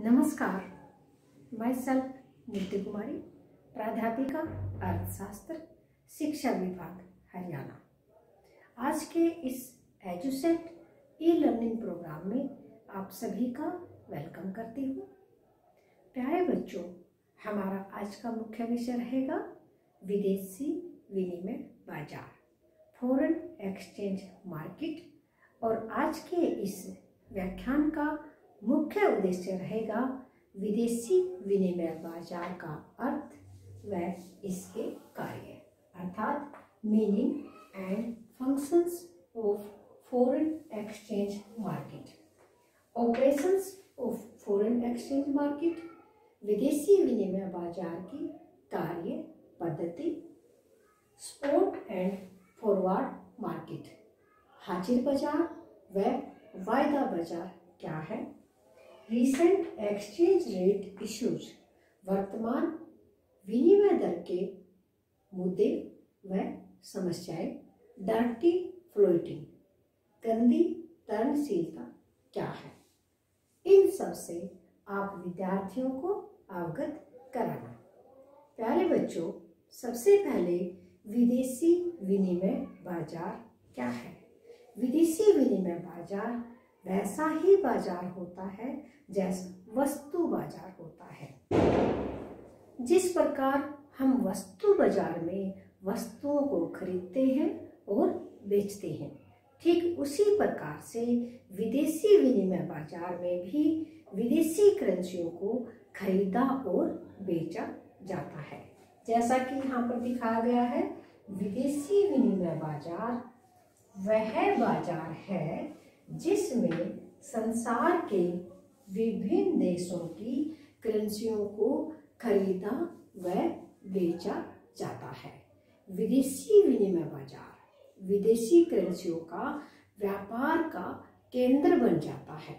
नमस्कार। मैं सेल्फ नित्य कुमारी प्राध्यापिका, अर्थशास्त्र, शिक्षा विभाग, हरियाणा। आज के इस एजुसेट ई लर्निंग प्रोग्राम में आप सभी का वेलकम करती हूँ। प्यारे बच्चों, हमारा आज का मुख्य विषय रहेगा विदेशी विनिमय बाज़ार फॉरेन एक्सचेंज मार्केट और आज के इस व्याख्यान का मुख्य उद्देश्य रहेगा विदेशी विनिमय बाज़ार का अर्थ व इसके कार्य, अर्थात meaning and functions of foreign exchange market operations of foreign exchange market विदेशी विनिमय बाज़ार की कार्य पद्धति स्पोर्ट एंड फॉरवर्ड मार्केट हाजिर बाज़ार व वायदा बाज़ार क्या है? रिसेंट एक्सचेंज रेट इश्यूज़ वर्तमान विनिमय दर के मुद्दे व समस्याएँ डर्टी फ्लोटिंग गंदी तरणशीलता क्या है? इन सबसे आप विद्यार्थियों को अवगत कराना। प्यारे बच्चों, सबसे पहले विदेशी विनिमय बाज़ार क्या है? विदेशी विनिमय बाज़ार वैसा ही बाज़ार होता है, जैसा वस्तु बाज़ार होता है। जिस प्रकार हम वस्तु बाज़ार में वस्तुओं को खरीदते हैं और बेचते हैं, ठीक उसी प्रकार से विदेशी विनिमय बाज़ार में भी विदेशी करेंसियों को खरीदा और बेचा जाता है। जैसा कि यहाँ पर दिखाया गया है, विदेशी विनिमय बाज़ार वह बाज़ार है जिसमें संसार के विभिन्न देशों की करेंसियों को खरीदा व बेचा जाता है। विदेशी विनिमय बाज़ार, विदेशी करेंसियों का व्यापार का केंद्र बन जाता है।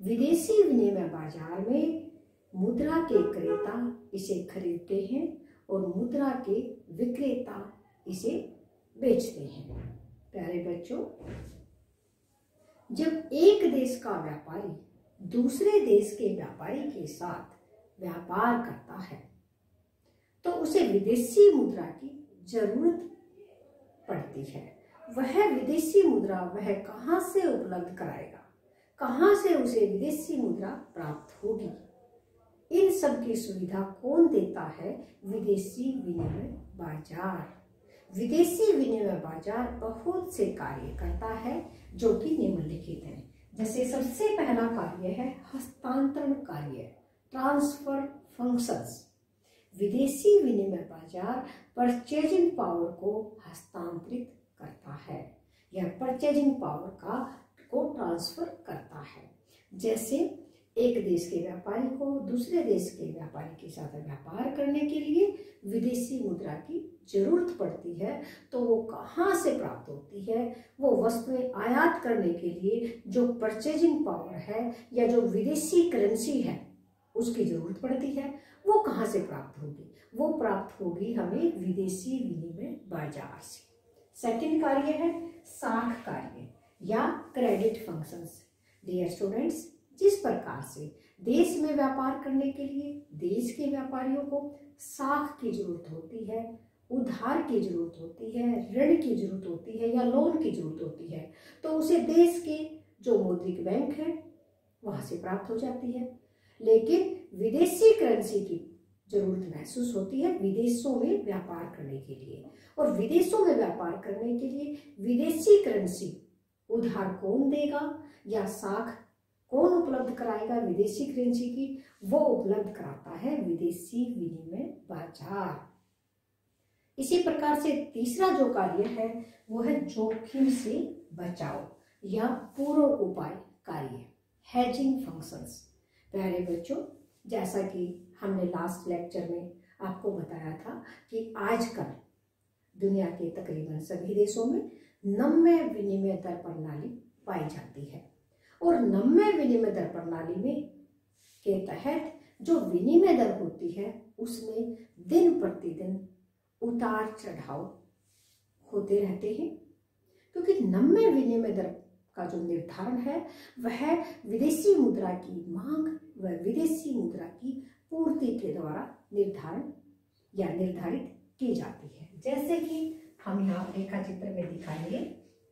विदेशी विनिमय बाज़ार में मुद्रा के क्रेता इसे खरीदते हैं और मुद्रा के विक्रेता इसे बेचते हैं। प्यारे बच्चों जब एक देश का व्यापारी दूसरे देश के व्यापारी के साथ व्यापार करता है तो उसे विदेशी मुद्रा की ज़रूरत पड़ती है। वह विदेशी मुद्रा वह कहाँ से उपलब्ध कराएगा? कहाँ से उसे विदेशी मुद्रा प्राप्त होगी? इन सब की सुविधा कौन देता है? विदेशी विनिमय बाज़ार। विदेशी विनिमय बाज़ार बहुत से कार्य करता है, जो कि निम्नलिखित है। जैसे सबसे पहला कार्य है हस्तांतरण कार्य ट्रांसफ़र फ़ंक्शंस विदेशी विनिमय बाज़ार परचेजिंग पावर को हस्तांतरित करता है। यह परचेजिंग पावर का, को ट्रांसफ़र करता है। जैसे एक देश के व्यापारी को दूसरे देश के व्यापारी के साथ व्यापार करने के लिए विदेशी मुद्रा की ज़रूरत पड़ती है तो वो कहाँ से प्राप्त होती है? वो वस्तुएँ आयात करने के लिए जो परचेजिंग पावर है या जो विदेशी करेंसी है, उसकी ज़रूरत पड़ती है। वो कहाँ से प्राप्त होगी? वो प्राप्त होगी हमें विदेशी विनिमय बाज़ार से। सेकंड कार्य है, साख कार्य या क्रेडिट फ़ंक्शंस डियर स्टूडेंट्स जिस प्रकार से देश में व्यापार करने के लिए, देश के व्यापारियों को साख की ज़रूरत होती है, उधार की ज़रूरत होती है, ऋण की ज़रूरत होती है या लोन की ज़रूरत होती है तो उसे देश के जो मौद्रिक बैंक है, वहाँ से प्राप्त हो जाती है। लेकिन विदेशी करेंसी की ज़रूरत महसूस होती है विदेशों में व्यापार करने के लिए। और विदेशों में व्यापार करने के लिए विदेशी करेंसी उधार कौन देगा या साख कौन उपलब्ध कराएगा विदेशी करेंसी की? वो उपलब्ध कराता है विदेशी विनिमय बाज़ार। इसी प्रकार से तीसरा जो कार्य है, वो है जोखिम से बचाव या पूर्व उपाय कार्य हैजिंग फ़ंक्शंस प्यारे बच्चों, जैसा कि हमने लास्ट लेक्चर में आपको बताया था कि आजकल दुनिया के तकरीबन सभी देशों में नम्य विनिमय दर प्रणाली पाई जाती है। और नम्य विनिमय दर प्रणाली में के तहत जो विनिमय दर होती है, उसमें दिन प्रतिदिन उतार चढ़ाव होते रहते हैं। क्योंकि नम्य विनिमय दर का जो निर्धारण है, वह विदेशी मुद्रा की मांग व विदेशी मुद्रा की पूर्ति के द्वारा निर्धारण या निर्धारित की जाती है। जैसे कि हम यहाँ रेखा चित्र में दिखाएँगे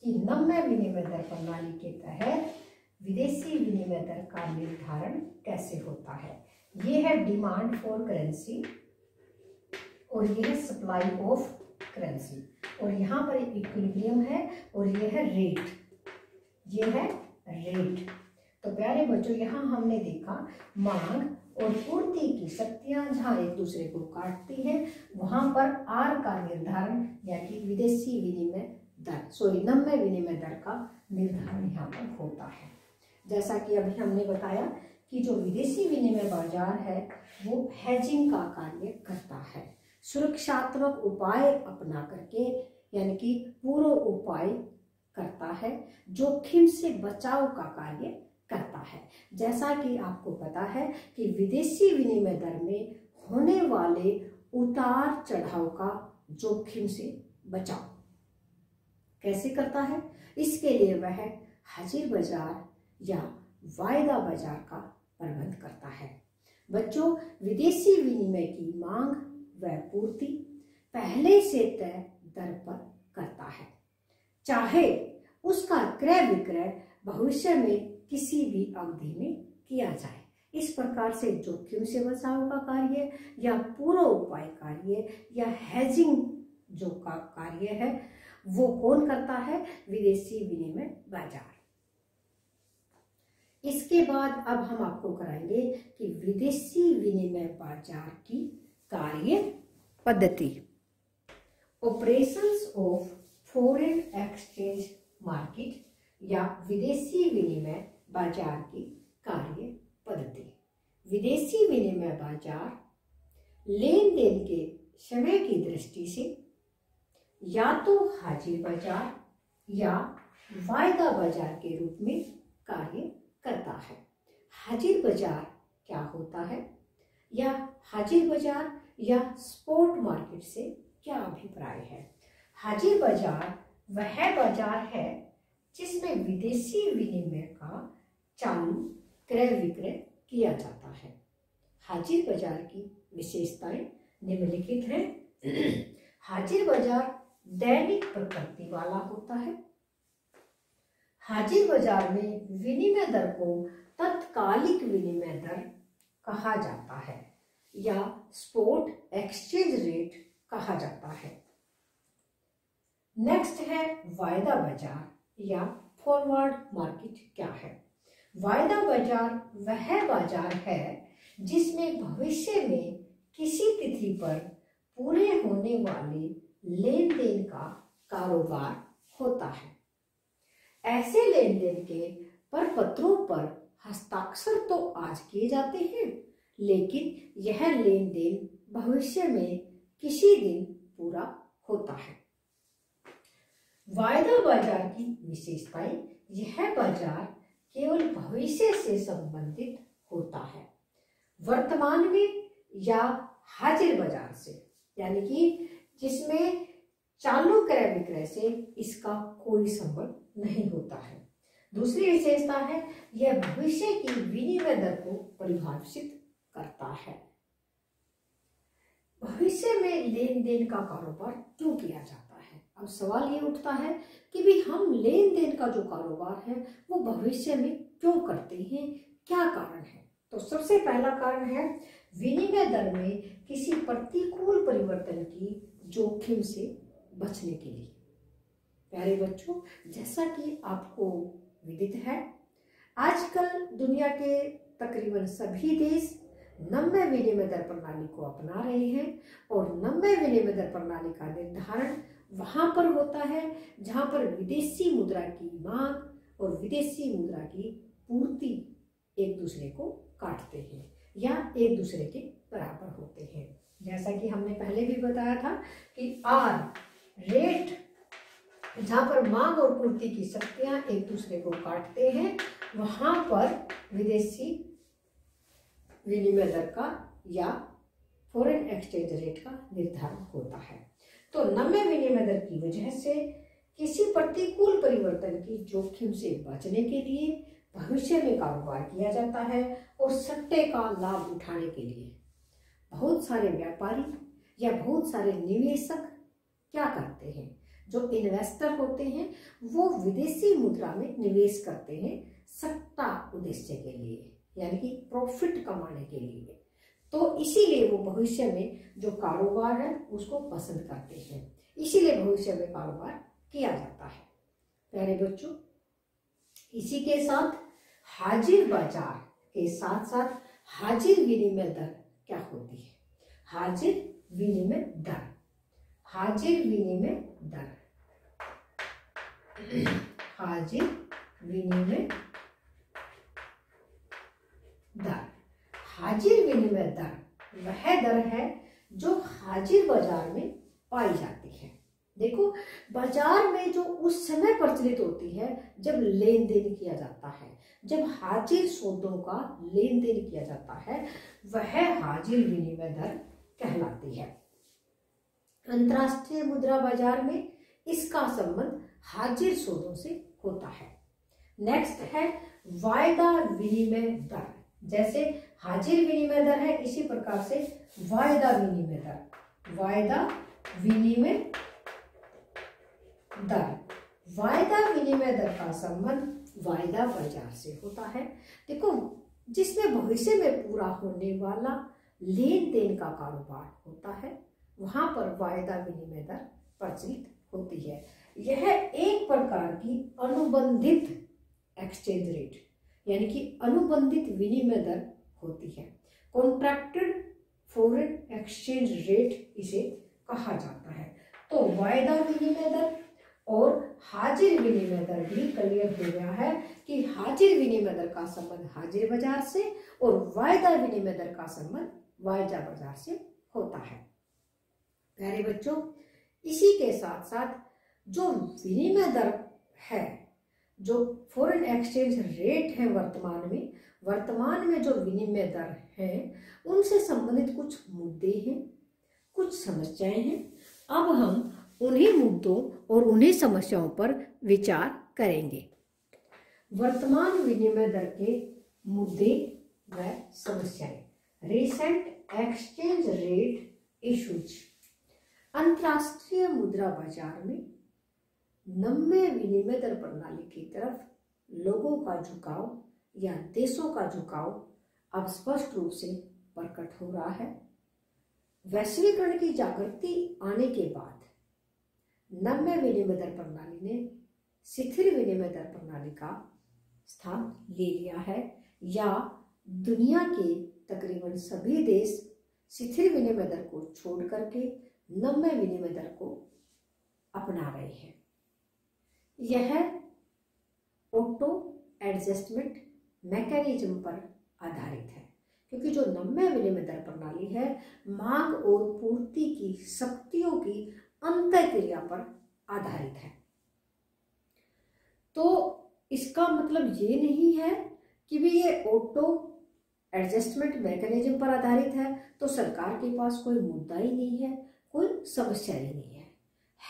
कि नम्य विनिमय दर प्रणाली के तहत विदेशी विनिमय दर का निर्धारण कैसे होता है? ये है डिमांड फॉर करेंसी और ये है सप्लाई ऑफ़ करेंसी और यहाँ पर इक्विलिब्रियम है और ये है रेट ये है रेट तो प्यारे बच्चों, यहाँ हमने देखा मांग और पूर्ति की शक्तियाँ जहाँ एक दूसरे को काटती हैं, वहाँ पर आर का निर्धारण यानी विदेशी विनिमय दर सॉरी नम्य विनिमय दर का निर्धारण यहाँ पर होता है। जैसा कि अभी हमने बताया कि जो विदेशी विनिमय बाज़ार है, वो हैजिंग का कार्य करता है। सुरक्षात्मक उपाय अपना करके, यानी कि पूर्व उपाय करता है, जोखिम से बचाव का कार्य करता है। जैसा कि आपको पता है कि विदेशी विनिमय दर में होने वाले उतार चढ़ाव का जोखिम से बचाव कैसे करता है, इसके लिए वह हाजिर बाज़ार या वायदा बाज़ार का प्रबंध करता है। बच्चों, विदेशी विनिमय की मांग व पूर्ति पहले से तय दर पर करता है। चाहे उसका क्रय विक्रय भविष्य में किसी भी अवधि में किया जाए। इस प्रकार से जोखिम से बचाव का कार्य या पूर्व उपाय कार्य या हैजिंग जो का कार्य है, वो कौन करता है? विदेशी विनिमय बाज़ार। इसके बाद अब हम आपको कराएँगे कि विदेशी विनिमय बाज़ार की कार्य पद्धति। Operations of foreign exchange market या विदेशी विनिमय बाज़ार की कार्य पद्धति। विदेशी विनिमय बाज़ार लेन देन के समय की दृष्टि से या तो हाजिर बाज़ार या वायदा बाज़ार के रूप में कार्य करता है। हाजिर बाज़ार क्या होता है? या हाजिर बाज़ार या स्पोर्ट मार्केट से क्या अभिप्राय है? हाजिर बाज़ार वह बाज़ार है जिसमें विदेशी विनिमय का चालू क्रय विक्रय किया जाता है। हाजिर बाज़ार की विशेषताएँ निम्नलिखित हैं। हाजिर बाज़ार दैनिक प्रकृति वाला होता है। हाजिर बाज़ार में विनिमय दर को तत्कालिक विनिमय दर कहा जाता है, या स्पोर्ट एक्सचेंज रेट कहा जाता है। नेक्स्ट है वायदा बाज़ार, या फॉरवर्ड मार्केट क्या है? वायदा बाज़ार वह बाज़ार है जिसमें भविष्य में किसी तिथि पर पूरे होने वाले लेन देन का कारोबार होता है। ऐसे लेन देन के पर पत्रों पर हस्ताक्षर तो आज किए जाते हैं, लेकिन यह लेन देन भविष्य में किसी दिन पूरा होता है। वायदा बाज़ार की विशेषताएँ, यह बाज़ार केवल भविष्य से संबंधित होता है। वर्तमान में या हाजिर बाज़ार से, यानी कि जिसमें चालू क्रय विक्रय से इसका कोई संबंध नहीं होता है। दूसरी विशेषता है, यह भविष्य की विनिमय दर को परिभाषित करता है। भविष्य में लेन देन का कारोबार क्यों किया जाता है? अब सवाल ये उठता है कि भी हम लेन देन का जो कारोबार है, वो भविष्य में क्यों करते हैं? क्या कारण है? तो सबसे पहला कारण है, विनिमय दर में किसी प्रतिकूल परिवर्तन की जोखिम से बचने के लिए। प्यारे बच्चों, जैसा कि आपको विदित है, आजकल दुनिया के तकरीबन सभी देश नम्य विनिमय दर प्रणाली को अपना रहे हैं और नम्य विनिमय दर प्रणाली का निर्धारण वहाँ पर होता है, जहाँ पर विदेशी मुद्रा की मांग और विदेशी मुद्रा की पूर्ति एक दूसरे को काटते हैं या एक दूसरे के बराबर होते हैं। जैसा कि हमने पहले भी बताया था कि आर, रेट जहाँ पर मांग और पूर्ति की शक्तियाँ एक दूसरे को काटते हैं, वहाँ पर विदेशी विनिमय दर का या फॉरेन एक्सचेंज रेट का निर्धारण होता है। तो नम्य विनिमय दर की वजह से किसी प्रतिकूल परिवर्तन की जोखिम से बचने के लिए भविष्य में कारोबार किया जाता है और सट्टे का लाभ उठाने के लिए। बहुत सारे व्यापारी या बहुत सारे निवेशक क्या करते हैं? जो इन्वेस्टर होते हैं, वो विदेशी मुद्रा में निवेश करते हैं सट्टा उद्देश्य के लिए, यानी कि प्रॉफिट कमाने के लिए। तो इसीलिए वो भविष्य में जो कारोबार है, उसको पसंद करते हैं। इसीलिए भविष्य में कारोबार किया जाता है। प्यारे बच्चों, इसी के साथ हाजिर बाज़ार के साथ साथ हाजिर विनिमय दर क्या होती है? हाजिर विनिमय दर। हाजिर विनिमय दर। हाजिर विनिमय दर। हाजिर विनिमय दर वह दर है जो हाजिर बाज़ार में पाई जाती है। देखो, बाज़ार में जो उस समय प्रचलित होती है जब लेन देन किया जाता है, जब हाजिर सौदों का लेन देन किया जाता है, वह हाजिर विनिमय दर कहलाती है। अंतरराष्ट्रीय मुद्रा बाज़ार में इसका संबंध हाजिर सौदों से होता है। नेक्स्ट है, वायदा विनिमय दर। जैसे हाजिर विनिमय दर है, इसी प्रकार से वायदा विनिमय दर। वायदा विनिमय दर। वायदा विनिमय दर का संबंध वायदा बाज़ार से होता है। देखो, जिसमें भविष्य में पूरा होने वाला लेन देन का कारोबार होता है, वहाँ पर वायदा विनिमय दर प्रचलित होती है। यह एक प्रकार की अनुबंधित एक्सचेंज रेट यानी कि अनुबंधित विनिमय दर होती है। कॉन्ट्रैक्टेड फॉरेन एक्सचेंज रेट इसे कहा जाता है। तो वायदा विनिमय दर और हाजिर विनिमय दर भी क्लियर हो गया है कि हाजिर विनिमय दर का संबंध हाजिर बाज़ार से और वायदा विनिमय दर का संबंध वायदा बाज़ार से होता है। प्यारे बच्चों, इसी के साथ साथ जो विनिमय दर है, जो फॉरेन एक्सचेंज रेट है वर्तमान में वर्तमान में जो विनिमय दर है, उनसे संबंधित कुछ मुद्दे हैं, कुछ समस्याएँ हैं। अब हम उन्हीं मुद्दों और उन्हीं समस्याओं पर विचार करेंगे। वर्तमान विनिमय दर के मुद्दे व समस्याएँ। रिसेंट एक्सचेंज रेट इश्यूज़ अंतरराष्ट्रीय मुद्रा बाज़ार में नम्य विनिमय दर प्रणाली की तरफ़ लोगों का झुकाव या देशों का झुकाव अब स्पष्ट रूप से प्रकट हो रहा है। वैश्वीकरण की जागृति आने के बाद नम्य विनिमय दर प्रणाली ने शिथिर विनिमय दर प्रणाली का स्थान ले लिया है या दुनिया के तकरीबन सभी देश शिथिर विनिमय दर को छोड़ करके नम्य विनिमय दर को अपना रहे हैं। यह ऑटो एडजस्टमेंट मैकेनिज्म पर आधारित है। क्योंकि जो नम्य विनिमय दर प्रणाली है, मांग और पूर्ति की शक्तियों की अंत क्रिया पर आधारित है। तो इसका मतलब ये नहीं है कि भी ये ऑटो एडजस्टमेंट मैकेनिज्म पर आधारित है तो सरकार के पास कोई मुद्दा ही नहीं है, कोई समस्या ही नहीं है।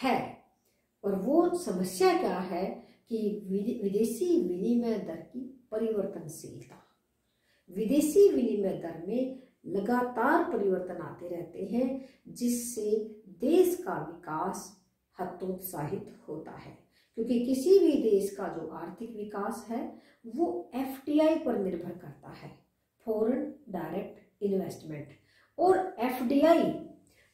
है और वो समस्या क्या है कि विदेशी विनिमय दर की परिवर्तनशीलता। विदेशी विनिमय दर में लगातार परिवर्तन आते रहते हैं, जिससे देश का विकास हतोत्साहित होता है। क्योंकि किसी भी देश का जो आर्थिक विकास है, वो एफडीआई पर निर्भर करता है, फॉरेन डायरेक्ट इन्वेस्टमेंट। और एफडीआई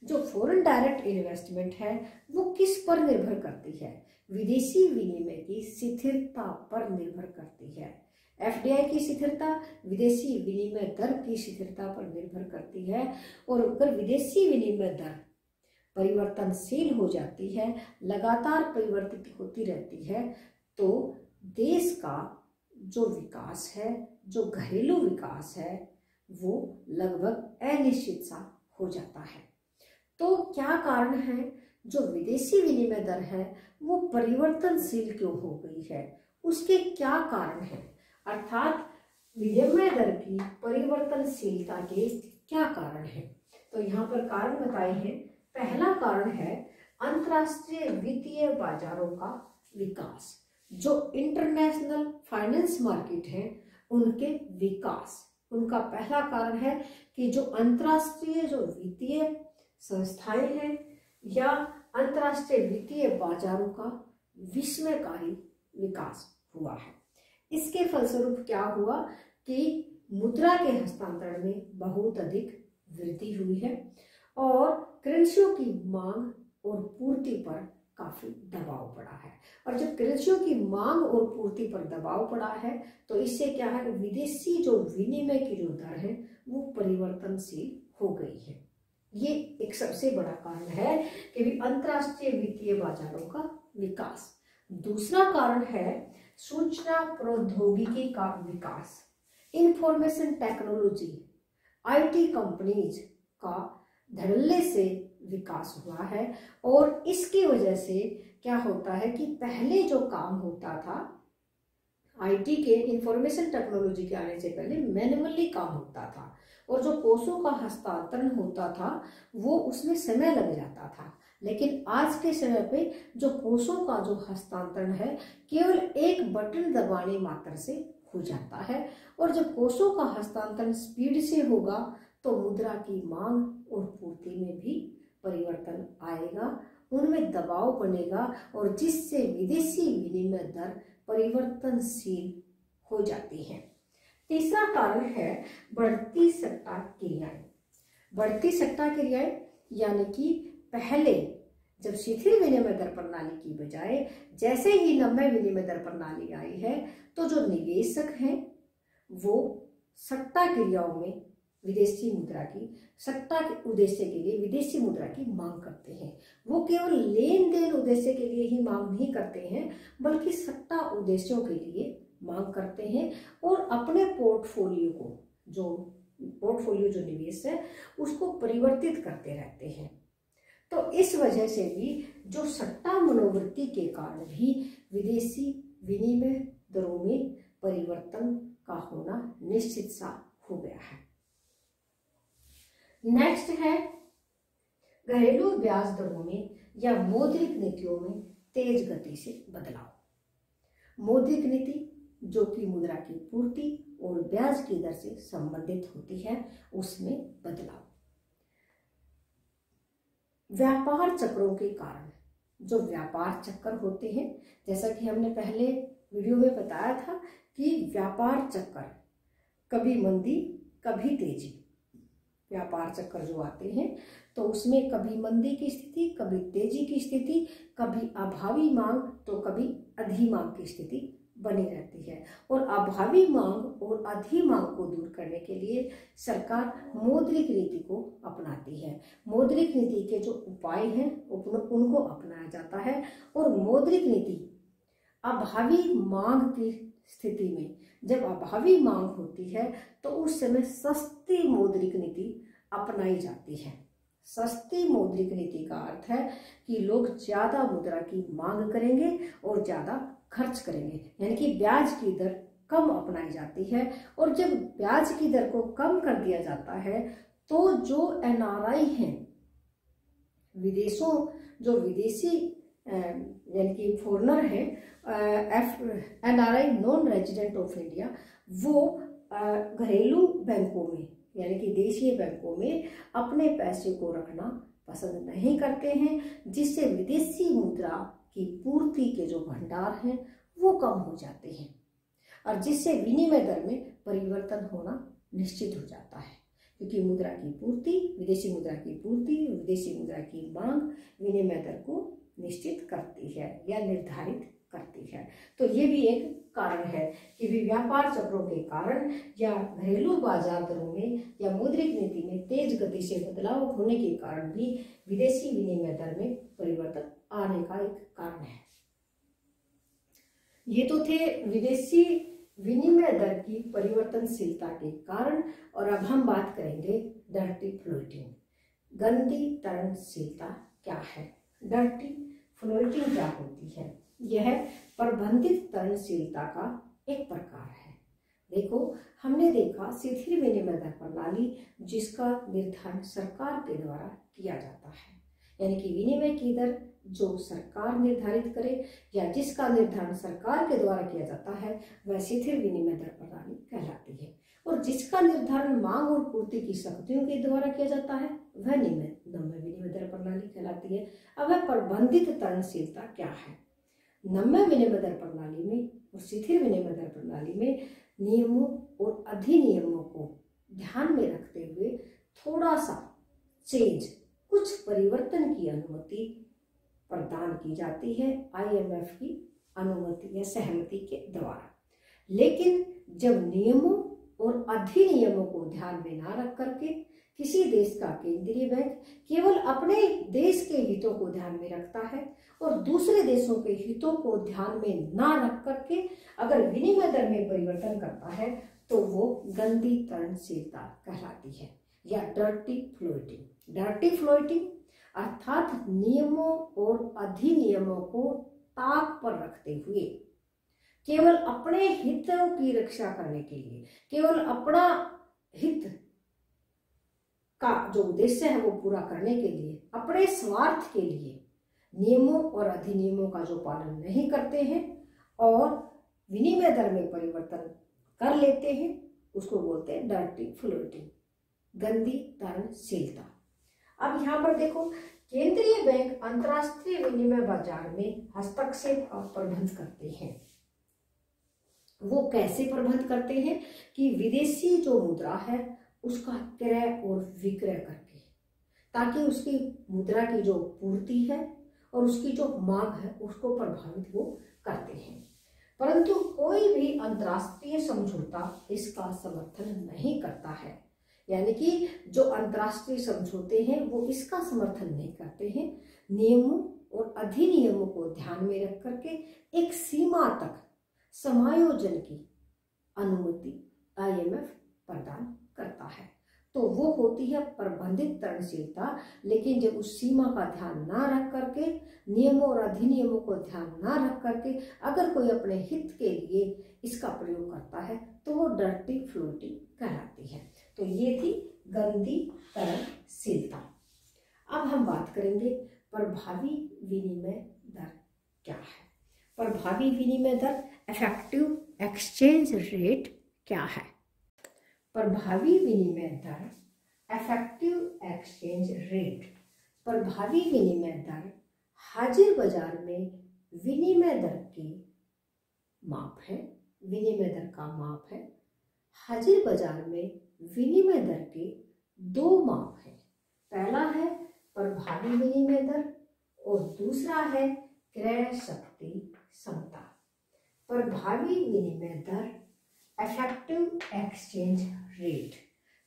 जो फॉरेन डायरेक्ट इन्वेस्टमेंट है, वो किस पर निर्भर करती है? विदेशी विनिमय की शिथिरता पर निर्भर करती है। एफडीआई की शिथिरता विदेशी विनिमय दर की शिथिरता पर निर्भर करती है और अगर विदेशी विनिमय दर परिवर्तनशील हो जाती है, लगातार परिवर्तित होती रहती है तो देश का जो विकास है, जो घरेलू विकास है, वो लगभग अनिश्चित सा हो जाता है। तो क्या कारण है? जो विदेशी विनिमय दर है, वो परिवर्तनशील क्यों हो गई है? उसके क्या कारण है? अर्थात विनिमय दर की परिवर्तनशीलता के क्या कारण है? तो यहाँ पर कारण बताए हैं। पहला कारण है अंतरराष्ट्रीय वित्तीय बाजारों का विकास। जो इंटरनेशनल फाइनेंस मार्केट है, उनके विकास। उनका पहला कारण है कि जो अंतरराष्ट्रीय जो वित्तीय संस्थाएँ हैं या अंतरराष्ट्रीय वित्तीय बाजारों का विस्मयकारी विकास हुआ है। इसके फलस्वरूप क्या हुआ कि मुद्रा के हस्तांतरण में बहुत अधिक वृद्धि हुई है और करेंसियों की मांग और पूर्ति पर काफ़ी दबाव पड़ा है। और जब करेंसियों की मांग और पूर्ति पर दबाव पड़ा है तो इससे क्या है, विदेशी जो विनिमय की जो दर है, वो परिवर्तनशील हो गई है। ये एक सबसे बड़ा कारण है कि अंतरराष्ट्रीय वित्तीय बाजारों का विकास। दूसरा कारण है सूचना प्रौद्योगिकी का विकास। इंफॉर्मेशन टेक्नोलॉजी, आईटी कंपनीज़ का धड़ल्ले से विकास हुआ है और इसकी वजह से क्या होता है कि पहले जो काम होता था आईटी के इंफॉर्मेशन टेक्नोलॉजी के आने से पहले मैनुअली काम होता था। और जो कोषों का हस्तांतरण होता था, वो उसमें समय लग जाता था। लेकिन आज के समय पे जो कोषों का जो हस्तांतरण है, केवल एक बटन दबाने मात्र से हो जाता है। और जब कोषों का हस्तांतरण स्पीड से होगा तो मुद्रा की मांग और पूर्ति में भी परिवर्तन आएगा, उनमें दबाव बनेगा और जिससे विदेशी विनिमय दर परिवर्तनशील हो जाती है। तीसरा कारण है बढ़ती सट्टा क्रियाएँ बढ़ती सट्टा क्रियाएँ यानी कि पहले जब शिथिल विनिमय दर प्रणाली की बजाय जैसे ही नम्य विनिमय दर प्रणाली आई है तो जो निवेशक हैं, वो सत्ता क्रियाओं में विदेशी मुद्रा की, सत्ता के उद्देश्य के लिए विदेशी मुद्रा की मांग करते हैं। वो केवल लेन देन उद्देश्य के लिए ही मांग नहीं करते हैं, बल्कि सत्ता उद्देश्यों के लिए मांग करते हैं और अपने पोर्टफोलियो को, जो पोर्टफोलियो जो निवेश है, उसको परिवर्तित करते रहते हैं। तो इस वजह से भी जो सट्टा मनोवृत्ति के कारण भी विदेशी विनिमय दरों में परिवर्तन का होना निश्चित सा हो गया है। नेक्स्ट है, घरेलू ब्याज दरों में या मौद्रिक नीतियों में तेज गति से बदलाव। मौद्रिक नीति, जो कि मुद्रा की पूर्ति और ब्याज की दर से संबंधित होती है, उसमें बदलाव। व्यापार चक्रों के कारण, जो व्यापार चक्कर होते हैं, जैसा कि हमने पहले वीडियो में बताया था कि व्यापार चक्कर कभी मंदी, कभी तेज़ी। व्यापार चक्कर जो आते हैं तो उसमें कभी मंदी की स्थिति, कभी तेज़ी की स्थिति, कभी अभावी मांग तो कभी अधि मांग की स्थिति बनी रहती है। और अभावी मांग और अधि मांग को दूर करने के लिए सरकार मौद्रिक नीति को अपनाती है। मौद्रिक नीति के जो उपाय हैं उनको अपनाया जाता है और मौद्रिक नीति अभावी मांग की स्थिति में जब अभावी मांग होती है तो उस समय सस्ती मौद्रिक नीति अपनाई जाती है। सस्ती मौद्रिक नीति का अर्थ है कि लोग ज़्यादा मुद्रा की मांग करेंगे और ज़्यादा खर्च करेंगे। यानी कि ब्याज की दर कम अपनाई जाती है और जब ब्याज की दर को कम कर दिया जाता है तो जो एनआरआई हैं, विदेशों, जो विदेशी यानी कि फॉरनर है F N R I non resident of India, वो घरेलू बैंकों में यानी कि देशीय बैंकों में अपने पैसे को रखना पसंद नहीं करते हैं, जिससे विदेशी मुद्रा की पूर्ति के जो भंडार हैं, वो कम हो जाते हैं और जिससे विनिमय दर में परिवर्तन होना निश्चित हो जाता है। क्योंकि मुद्रा की पूर्ति, विदेशी मुद्रा की पूर्ति, विदेशी मुद्रा की मांग विनिमय दर को निश्चित करती है या निर्धारित करती है। तो ये भी एक कारण है कि व्यापार चक्रों के कारण या घरेलू बाज़ार दरों में या मौद्रिक नीति में तेज गति से बदलाव होने के कारण भी विदेशी विनिमय दर में परिवर्तन आने का एक कारण है। ये तो थे विदेशी विनिमय दर की परिवर्तनशीलता के कारण और अब हम बात करेंगे डर्टी फ्लोटिंग गंदी तरणशीलता क्या है? डर्टी फ्लोटिंग क्या होती है? यह प्रबंधित तरणशीलता का एक प्रकार है। देखो, हमने देखा शिथिल विनिमय दर प्रणाली जिसका निर्धारण सरकार के द्वारा किया जाता है। यानी कि विनिमय की दर जो सरकार निर्धारित करे या जिसका निर्धारण सरकार के द्वारा किया जाता है, वह शिथिल विनिमय दर प्रणाली कहलाती है। और जिसका निर्धारण मांग और पूर्ति की शक्तियों के द्वारा किया जाता है, वह निम्न नम्य विनिमय दर प्रणाली कहलाती है। अब वह प्रबंधित तरणशीलता क्या है? नम्य विनिमय दर प्रणाली में और शिथिल विनिमय दर प्रणाली में नियमों और अधिनियमों को ध्यान में रखते हुए थोड़ा सा चेंज कुछ परिवर्तन की अनुमति प्रदान की जाती है आईएमएफ की अनुमति या सहमति के द्वारा। लेकिन जब नियमों और अधिनियमों को ध्यान में ना रख करके किसी देश का केंद्रीय बैंक केवल अपने देश के हितों को ध्यान में रखता है और दूसरे देशों के हितों को ध्यान में ना रख करके अगर विनिमय दर में परिवर्तन करता है तो वो गंदी तरणशीलता कहलाती है, या डर्टी फ्लोटिंग डर्टी फ्लोटिंग अर्थात नियमों और अधिनियमों को ताक पर रखते हुए, केवल अपने हितों की रक्षा करने के लिए, केवल अपना हित का जो उद्देश्य है वो पूरा करने के लिए, अपने स्वार्थ के लिए नियमों और अधिनियमों का जो पालन नहीं करते हैं और विनिमय दर में परिवर्तन कर लेते हैं, उसको बोलते हैं डर्टी फ्लोटिंग गंदी तरणशीलता। अब यहाँ पर देखो, केंद्रीय बैंक अंतरराष्ट्रीय विनिमय बाज़ार में हस्तक्षेप और प्रबंध करते हैं। वो कैसे प्रबंध करते हैं कि विदेशी जो मुद्रा है उसका क्रय और विक्रय करके, ताकि उसकी मुद्रा की जो पूर्ति है और उसकी जो मांग है, उसको प्रभावित वो करते हैं। परंतु कोई भी अंतर्राष्ट्रीय समझौता इसका समर्थन नहीं करता है। यानी कि जो अंतर्राष्ट्रीय समझौते हैं, वो इसका समर्थन नहीं करते हैं। नियमों और अधिनियमों को ध्यान में रख करके एक सीमा तक समायोजन की अनुमति आईएमएफ प्रदान करता है। तो वो होती है प्रबंधित तरणशीलता, लेकिन जब उस सीमा का ध्यान ना रख करके, नियमों और अधिनियमों को ध्यान ना रख करके अगर कोई अपने हित के लिए इसका प्रयोग करता है तो वो डर्टी फ्लोटिंग कहलाती है। तो ये थी गंदी तरणशीलता। अब हम बात करेंगे प्रभावी विनिमय दर क्या है? प्रभावी विनिमय दर इफ़ेक्टिव एक्सचेंज रेट क्या है? प्रभावी विनिमय दर इफ़ेक्टिव एक्सचेंज रेट प्रभावी विनिमय दर हाजिर बाज़ार में विनिमय दर की माप है, विनिमय दर का माप है, हाजिर बाज़ार में विनिमय दर के दो माप है। पहला है प्रभावी विनिमय दर और दूसरा है क्रय शक्ति क्षमता। प्रभावी विनिमय दर इफ़ेक्टिव एक्सचेंज रेट।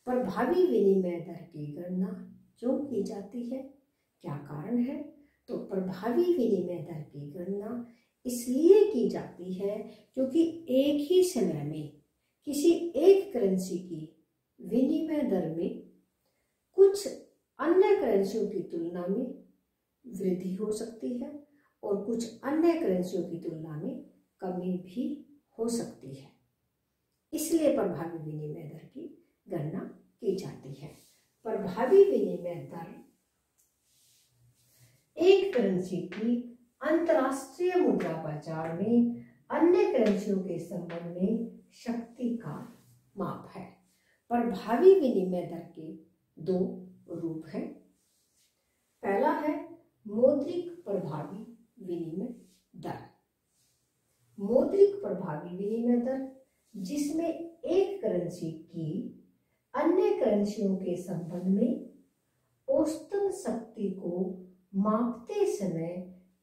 प्रभावी विनिमय दर की गणना क्यों की जाती है? क्या कारण है? तो प्रभावी विनिमय दर की गणना इसलिए की जाती है क्योंकि एक ही समय में किसी एक करेंसी की विनिमय दर में कुछ अन्य करेंसियों की तुलना में वृद्धि हो सकती है और कुछ अन्य करेंसियों की तुलना में कमी भी हो सकती है। इसलिए प्रभावी विनिमय दर की गणना की जाती है। प्रभावी विनिमय दर एक करेंसी की अंतरराष्ट्रीय मुद्रा बाज़ार में अन्य करेंसियों के संबंध में शक्ति का माप है। प्रभावी विनिमय दर के दो रूप हैं। पहला है मौद्रिक प्रभावी विनिमय दर। मौद्रिक प्रभावी विनिमय दर जिसमें एक करेंसी की अन्य करेंसियों के संबंध में औसतन शक्ति को मापते समय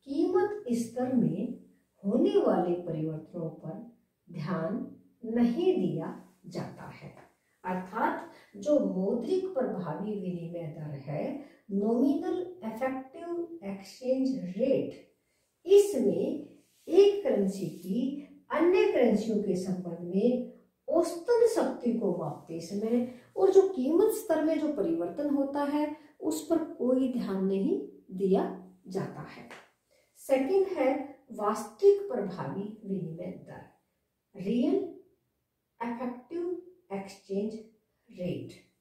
कीमत स्तर में होने वाले परिवर्तनों पर ध्यान नहीं दिया जाता है। अर्थात जो मौद्रिक प्रभावी विनिमय दर है नॉमिनल इफ़ेक्टिव एक्सचेंज रेट इसमें एक करेंसी की अन्य करेंसियों के संबंध में औसतन शक्ति को मापते समय और जो कीमत स्तर में जो परिवर्तन होता है, उस पर कोई ध्यान नहीं दिया जाता है। सेकंड है, वास्तविक प्रभावी विनिमय दर। रियल इफ़ेक्टिव एक्सचेंज रेट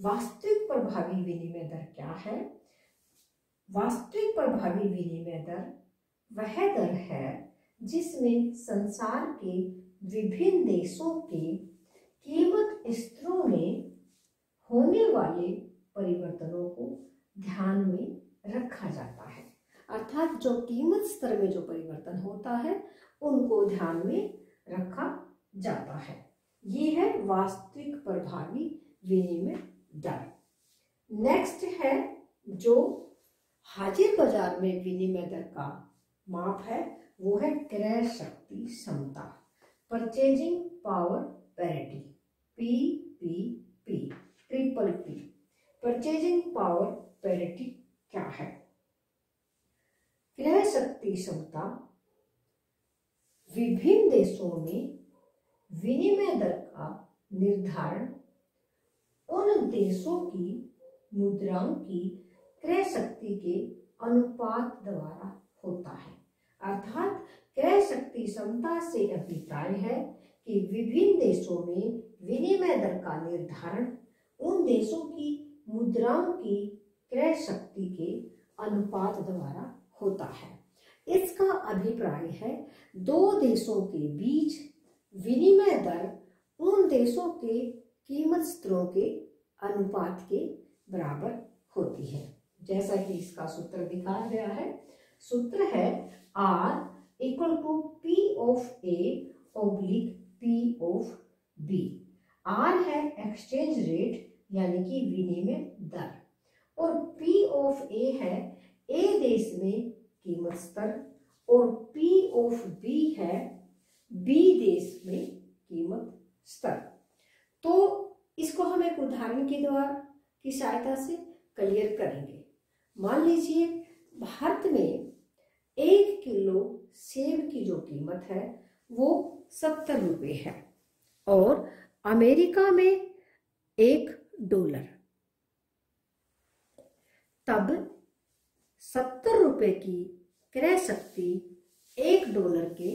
वास्तविक प्रभावी विनिमय दर क्या है? वास्तविक प्रभावी विनिमय दर वह दर है जिसमें संसार के विभिन्न देशों के कीमत स्तरों में होने वाले परिवर्तनों को ध्यान में रखा जाता है। अर्थात जो कीमत स्तर में जो परिवर्तन होता है, उनको ध्यान में रखा जाता है। ये है वास्तविक प्रभावी विनिमय दर। नेक्स्ट है जो हाजिर बाज़ार में विनिमय दर का माप है। वो है क्रय शक्ति क्षमता purchasing power parity P P P triple P purchasing power parity क्या है? क्रय शक्ति क्षमता विभिन्न देशों में विनिमय दर का निर्धारण, उन देशों की मुद्राओं की क्रय शक्ति के अनुपात द्वारा होता है। अर्थात क्रय शक्ति क्षमता से अभिप्राय है कि विभिन्न देशों में विनिमय दर का निर्धारण उन देशों की मुद्राओं की क्रय शक्ति के अनुपात द्वारा होता है। इसका अभिप्राय है, दो देशों के बीच विनिमय दर उन देशों के कीमत स्तरों के अनुपात के बराबर होती है। जैसा कि इसका सूत्र दिखाया गया है सूत्र है R equal to P of A oblique P of B R है एक्सचेंज रेट यानी कि विनिमय दर। और पी ऑफ़ ए है ए देश में कीमत स्तर। और पी ऑफ़ बी है बी देश में कीमत स्तर। तो इसको हम एक उदाहरण के द्वारा की सहायता से क्लियर करेंगे। मान लीजिए, भारत में एक किलो सेब की जो कीमत है, वो सत्तर रुपये है। और अमेरिका में एक डॉलर। तब सत्तर रुपए की क्रय शक्ति एक डॉलर के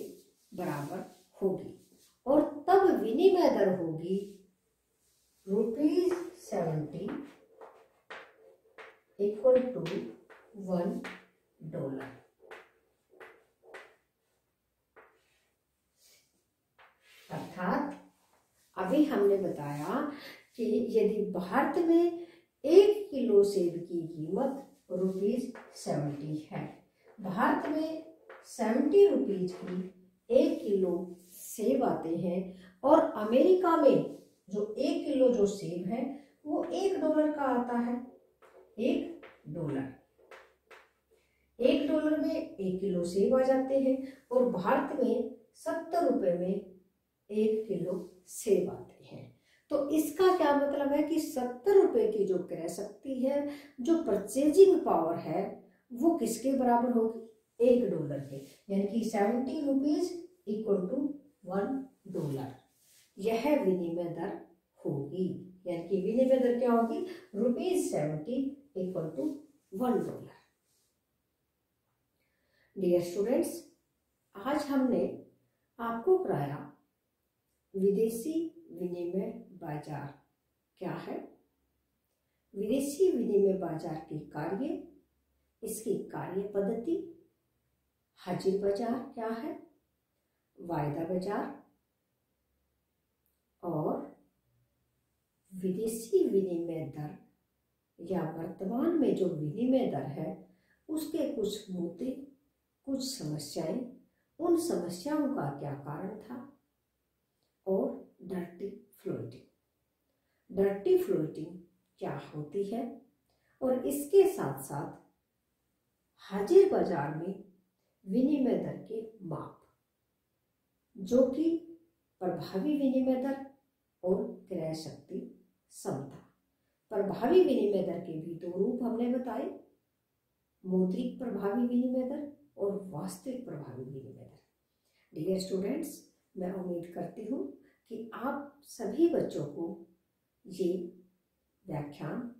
बराबर होगी और तब विनिमय दर होगी rupees seventy equal to one dollar. अर्थात, अभी हमने बताया कि यदि भारत में एक किलो सेब की कीमत रुपीज़ सेवेंटी है। भारत में सेवेंटी रुपीज़ की एक किलो सेब आते हैं और अमेरिका में जो एक किलो जो सेब है, वो एक डॉलर का आता है। एक डॉलर एक डॉलर में एक किलो सेब आ जाते हैं और भारत में सत्तर रुपए में एक किलो सेब आते हैं। तो इसका क्या मतलब है कि सत्तर रुपए की जो क्रय शक्ति है, जो परचेजिंग पावर है, वो किसके बराबर होगी? एक डॉलर के। यानी कि seventy rupees equal to one dollar यह विनिमय दर होगी। यानी कि विनिमय दर क्या होगी? Rupees seventy equal to one dollar dear students आज हमने आपको कराया विदेशी विनिमय बाज़ार क्या है? विदेशी विनिमय बाज़ार के कार्य, इसकी कार्य पद्धति, हाजिर बाज़ार क्या है? वायदा बाज़ार और विदेशी विनिमय दर या वर्तमान में जो विनिमय दर है, उसके कुछ मुद्दे, कुछ समस्याएँ, उन समस्याओं का क्या कारण था? और डर्टी फ्लोटिंग डर्टी फ्लोटिंग क्या होती है? और इसके साथ साथ हाजिर बाज़ार में विनिमय दर के माप, जो कि प्रभावी विनिमय दर और क्रय शक्ति समता। प्रभावी विनिमय दर के भी दो रूप हमने बताए, मौद्रिक प्रभावी विनिमय दर और वास्तविक प्रभावी विनिमय दर। डियर स्टूडेंट्स मैं उम्मीद करती हूँ कि आप सभी बच्चों को ये व्याख्यान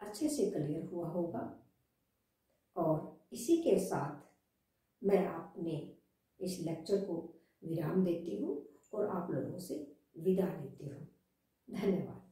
अच्छे से क्लियर हुआ होगा। और इसी के साथ मैं आपने इस लेक्चर को विराम देती हूँ और आप लोगों से विदा लेती हूँ। धन्यवाद।